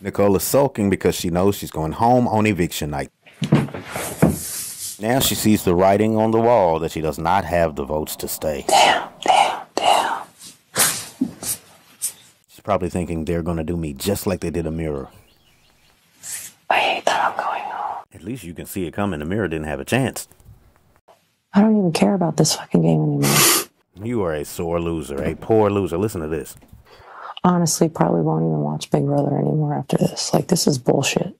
Nicole is sulking because she knows she's going home on eviction night. Now she sees the writing on the wall that she does not have the votes to stay. Damn, damn, damn. She's probably thinking they're going to do me just like they did Ameerah. I hate that I'm going home. At least you can see it coming. Ameerah didn't have a chance. I don't even care about this fucking game anymore. You are a sore loser, a poor loser. Listen to this. Honestly, probably won't even watch Big Brother anymore after this. Like, this is bullshit.